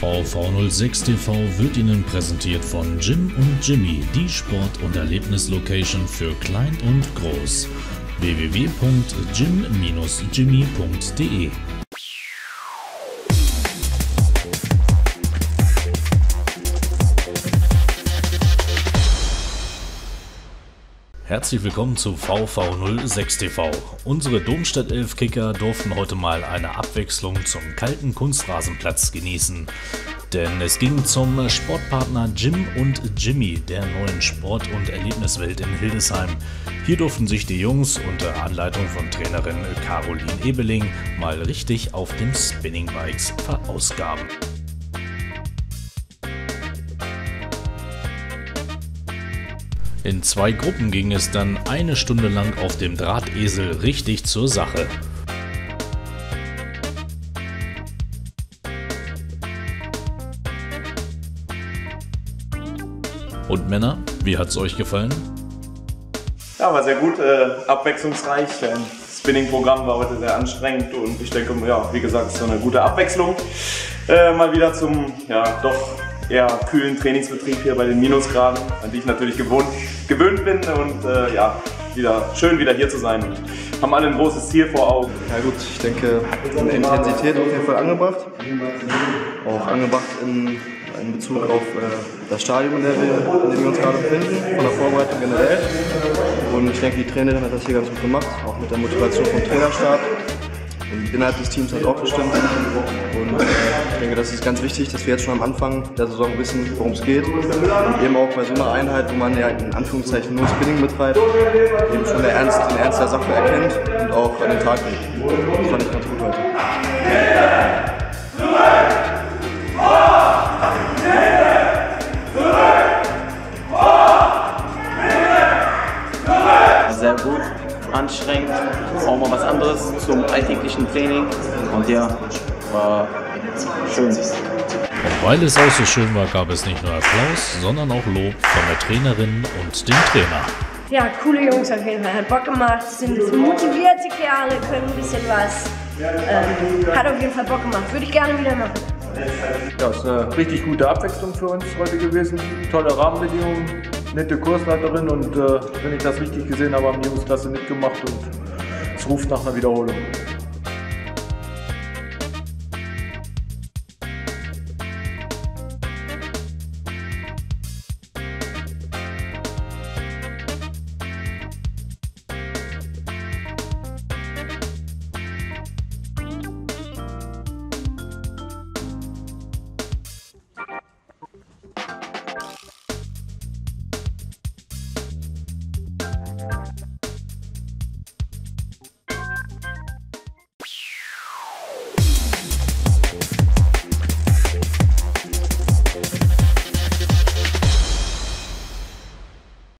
VV06 TV wird Ihnen präsentiert von Jim und Jimmy, die Sport- und Erlebnislocation für klein und groß. www.jim-jimmy.de Herzlich willkommen zu VV06 TV. Unsere Domstadt 11 Kicker durften heute mal eine Abwechslung zum kalten Kunstrasenplatz genießen. Denn es ging zum Sportpartner Jim und Jimmy der neuen Sport- und Erlebniswelt in Hildesheim. Hier durften sich die Jungs unter Anleitung von Trainerin Caroline Ebeling mal richtig auf den Spinningbikes verausgaben. In zwei Gruppen ging es dann eine Stunde lang auf dem Drahtesel richtig zur Sache. Und Männer, wie hat's euch gefallen? Ja, war sehr gut, äh, abwechslungsreich. Das Spinning-Programm war heute sehr anstrengend und ich denke, ja, wie gesagt, so eine gute Abwechslung. Äh, mal wieder zum, ja, doch eher kühlen Trainingsbetrieb hier bei den Minusgraden, an die ich natürlich gewohnt, gewöhnt bin und äh, ja, wieder schön wieder hier zu sein. Und haben alle ein großes Ziel vor Augen. Ja gut, ich denke, eine Intensität auf jeden Fall angebracht. Auch angebracht in, in Bezug auf äh, das Stadion, in, wir, in dem wir uns gerade befinden, von der Vorbereitung generell. Und ich denke, die Trainerin hat das hier ganz gut gemacht, auch mit der Motivation vom Trainerstab. Und innerhalb des Teams hat auch gestimmt. Und äh, ich denke, das ist ganz wichtig, dass wir jetzt schon am Anfang der Saison wissen, worum es geht. Und eben auch bei so einer Einheit, wo man ja in Anführungszeichen nur Spinning betreibt, eben schon der Ernst, den Ernst der Sache erkennt und auch an den Tag legt. Das fand ich ganz gut heute. Sehr gut, anstrengend, auch mal was anderes zum alltäglichen Training und ja, war schön. Und weil es auch so schön war, gab es nicht nur Applaus, sondern auch Lob von der Trainerin und dem Trainer. Ja, coole Jungs auf jeden Fall. Hat Bock gemacht, sind motivierte Kerle, können ein bisschen was. Ähm, hat auf jeden Fall Bock gemacht. Würde ich gerne wieder machen. Ja, es ist eine richtig gute Abwechslung für uns heute gewesen. Tolle Rahmenbedingungen, nette Kursleiterin und äh, wenn ich das richtig gesehen habe, haben die Jungs klasse mitgemacht und es ruft nach einer Wiederholung.